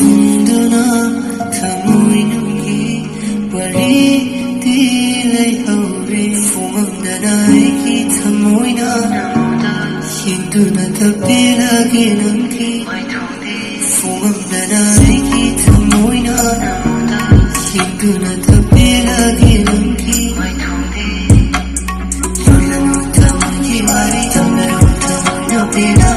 Sundana Thamuinungi Wali Tilai Hauri Fumamdanai Ki Thamuina Hinduna Tapila Ginamki Fumamdanai Ki Thamuina Hinduna Tapila Ginamki Lula Nutamangi Mari Tamara Utamanya Pina